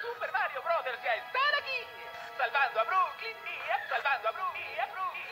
Super Mario Brothers e è Salvando a Brooklyn, via, salvando a Brooklyn, via, Brooklyn.